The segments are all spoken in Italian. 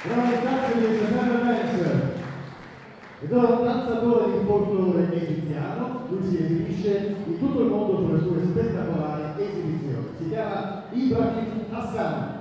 Grande grazie di Giuseppe. Ed un danzatore di folklore egiziano, lui si esibisce in tutto il mondo con le sue spettacolari esibizioni. Si chiama Ibrahim Hassan.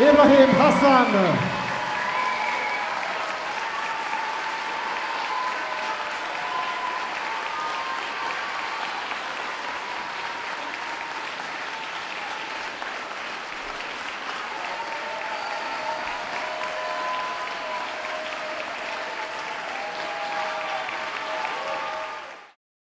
Ibrahim Hassan.